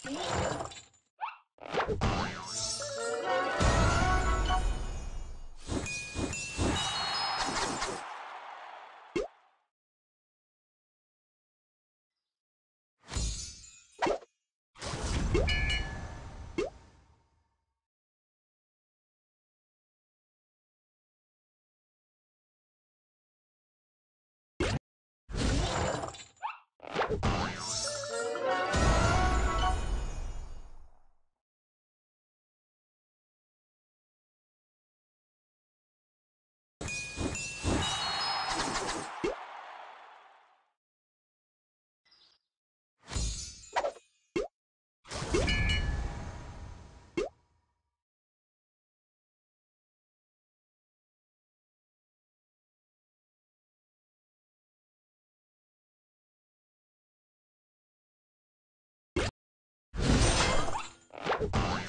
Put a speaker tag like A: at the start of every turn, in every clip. A: you Yeah.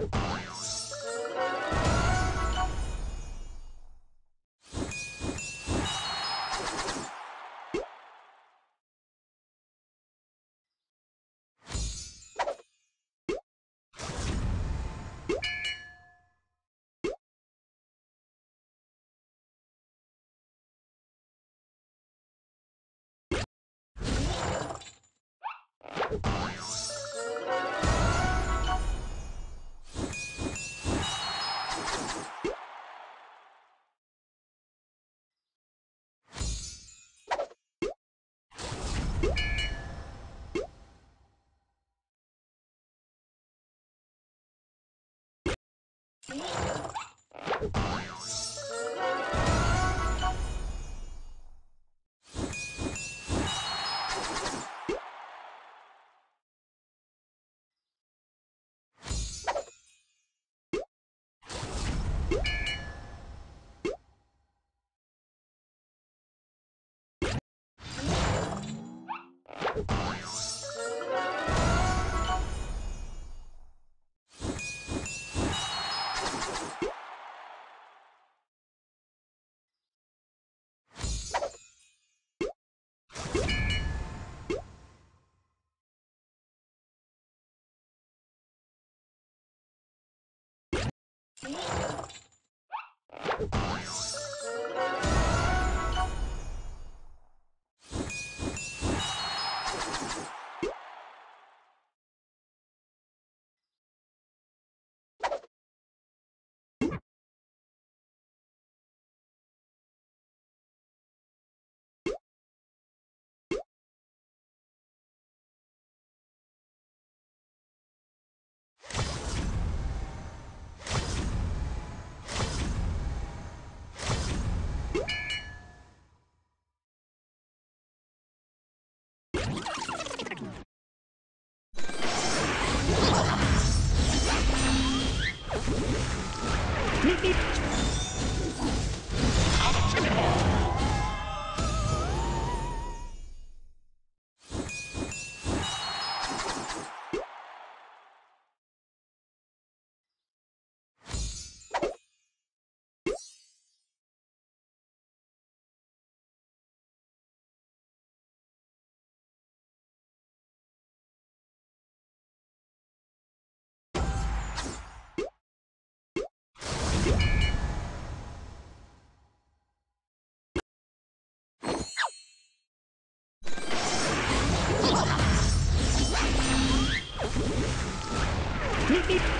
A: you Sim. Oh,
B: Beep.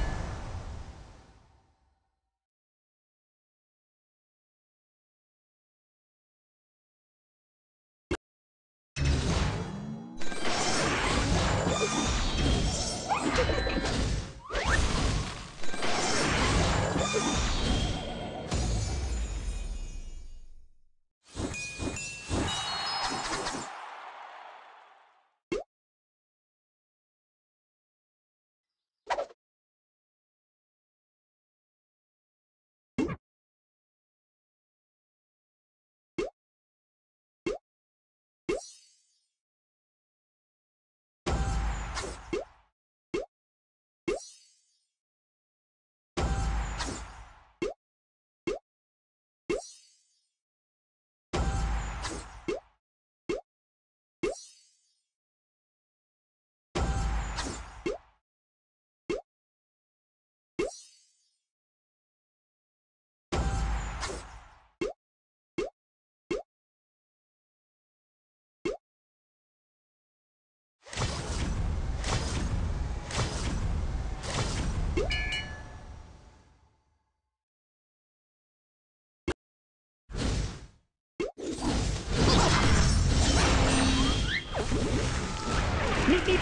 B: Yeah.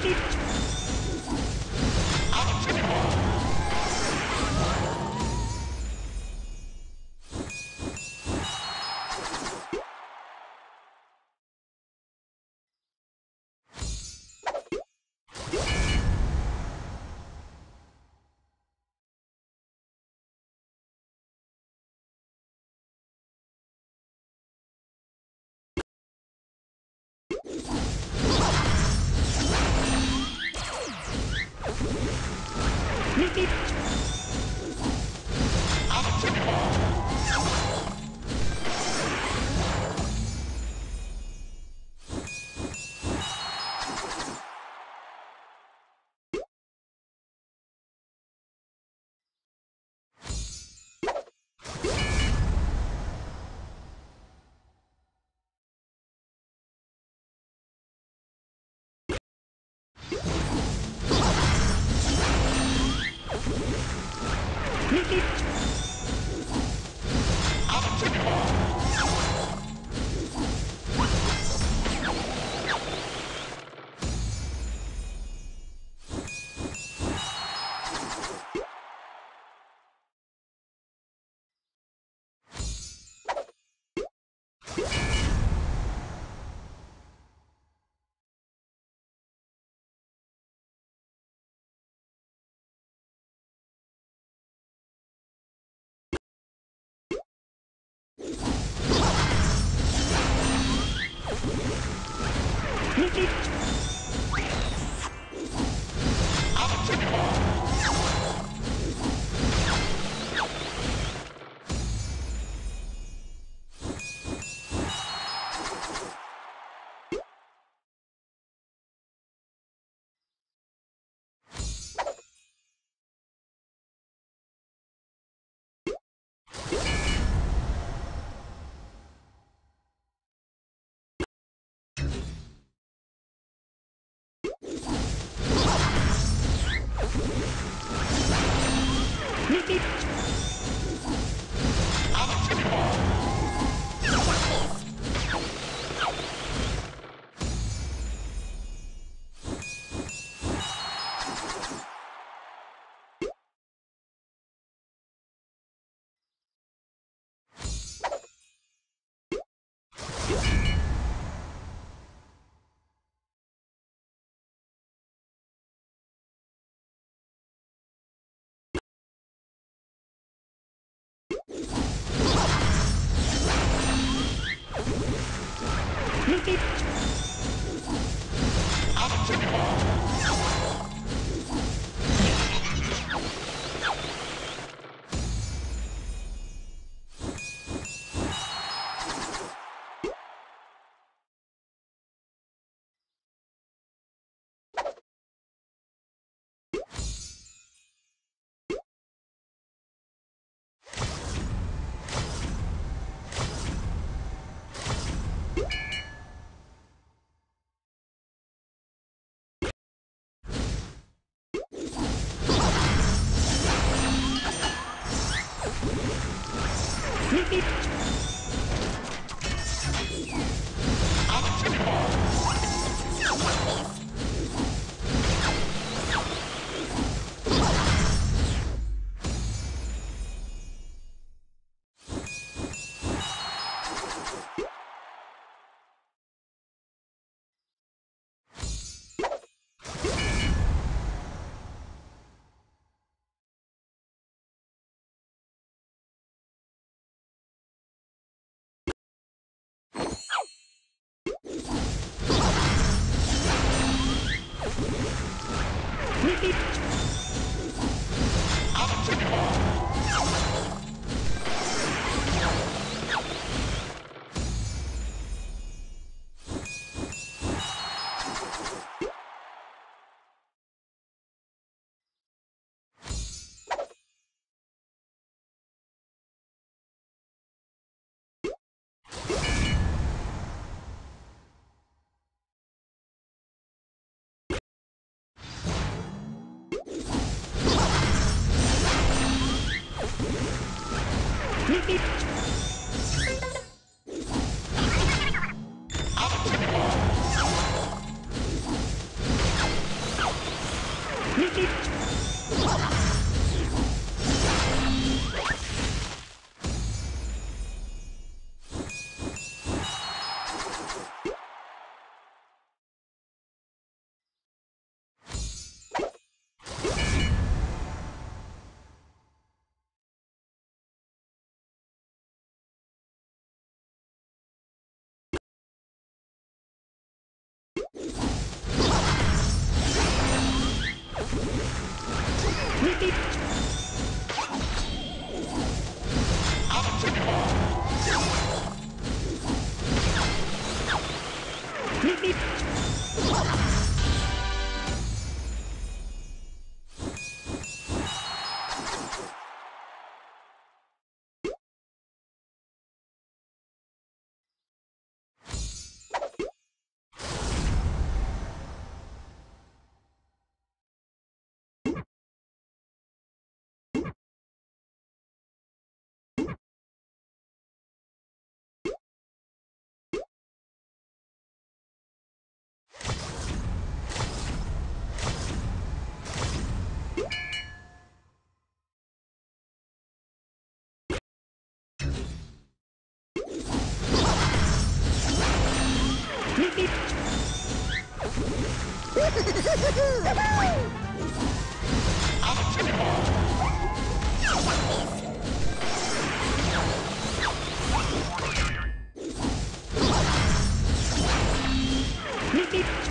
B: Thank you. beep. Ну ты... beep. Look at Ricky beep. Beep beep.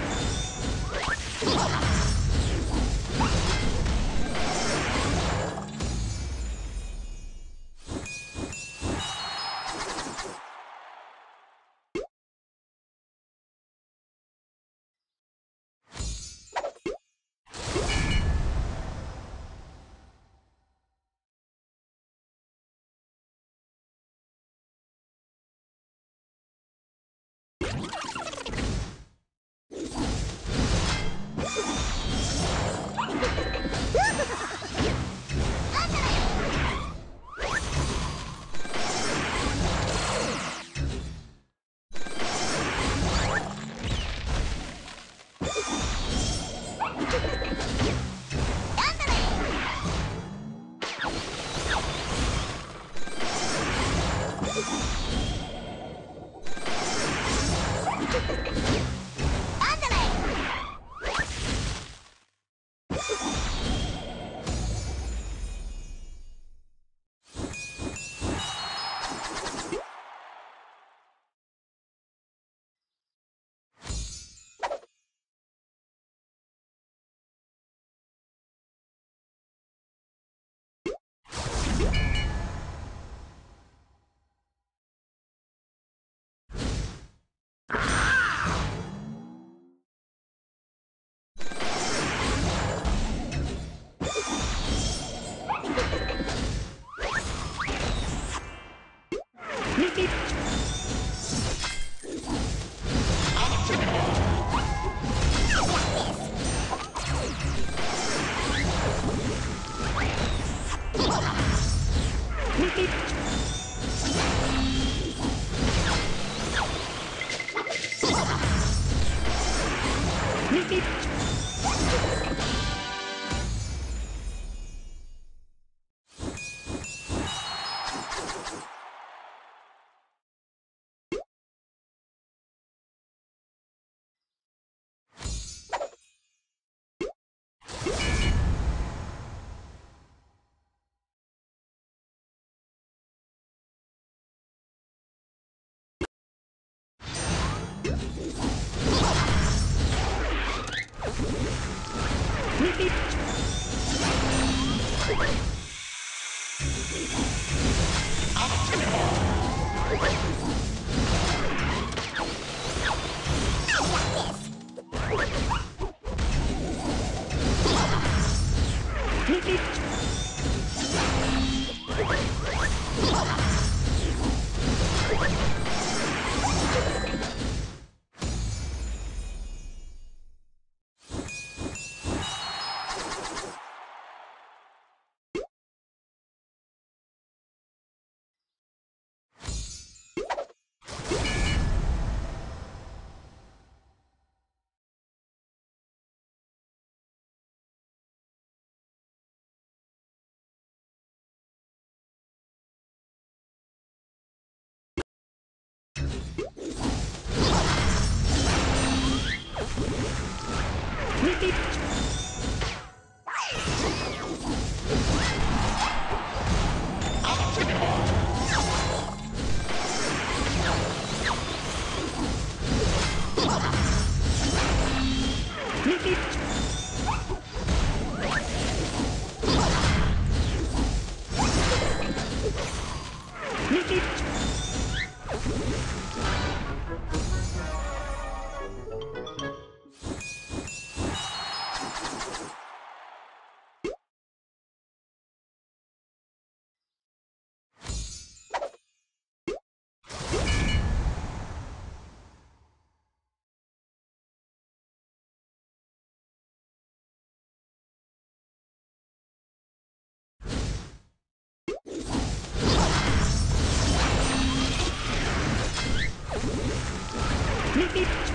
B: beep.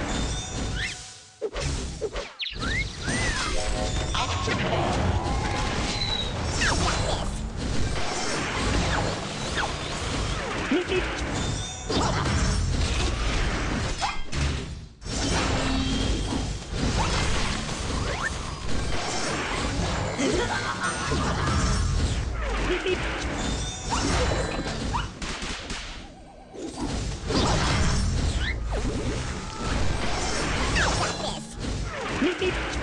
B: Beep.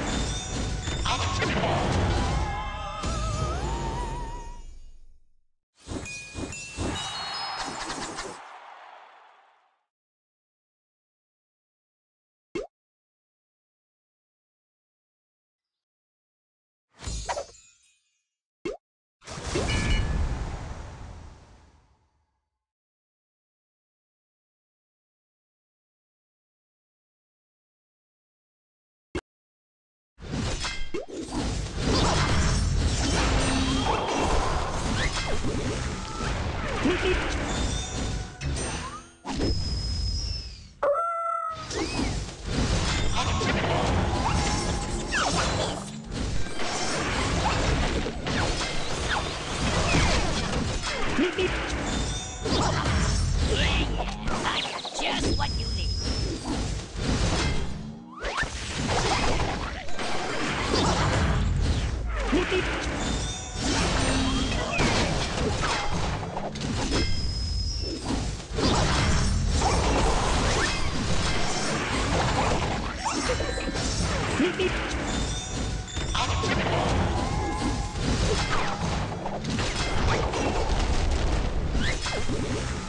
B: Let's go.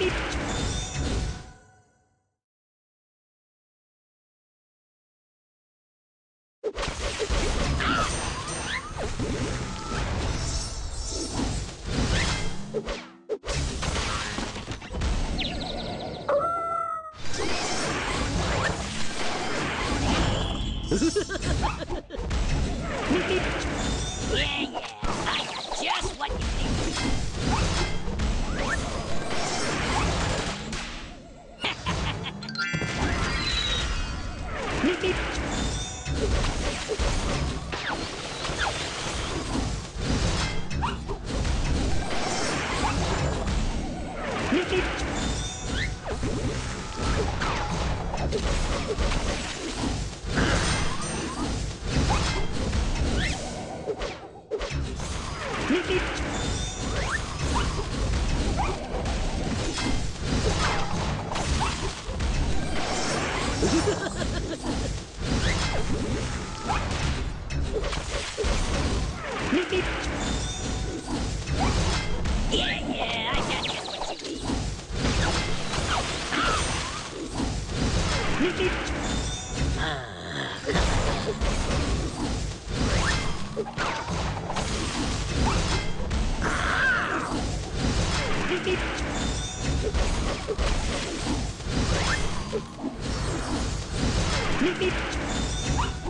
B: me.
A: Ha ha ha!
B: Beep beep.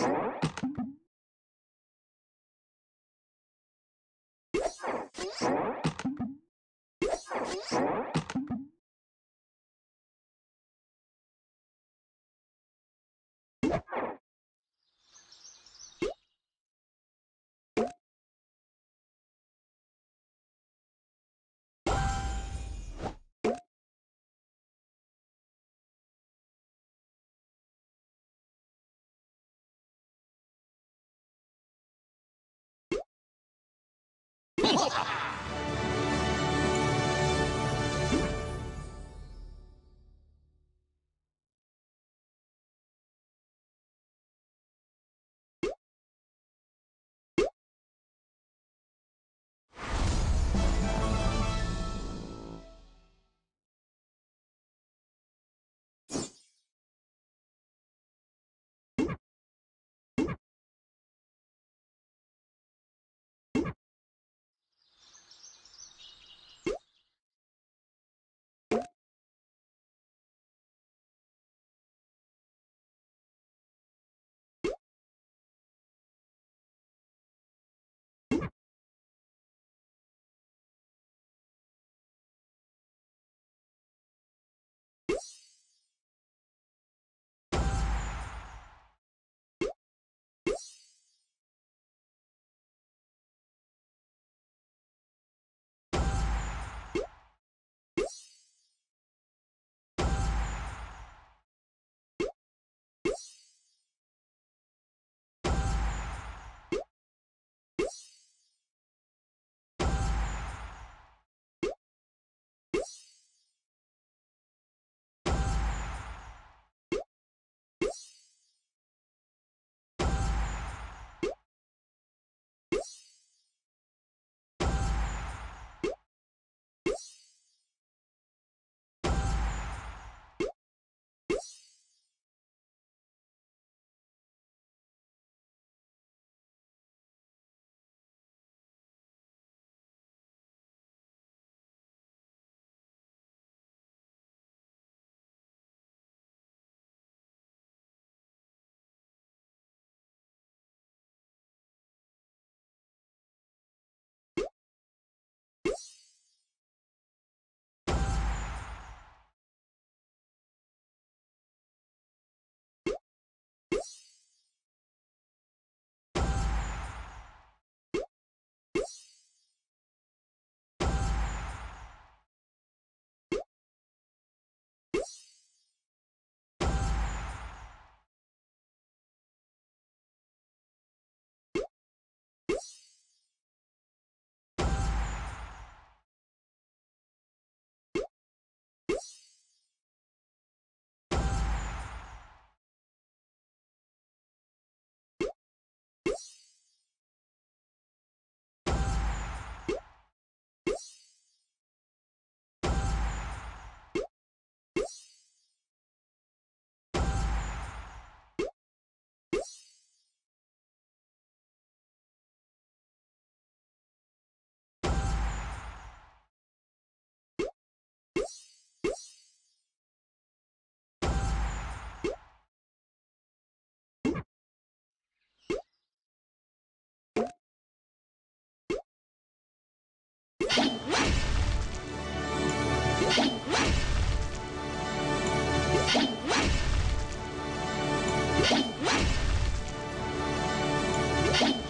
A: Thanks. 我 you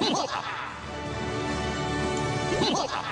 A: 哈哈他，哈哈他。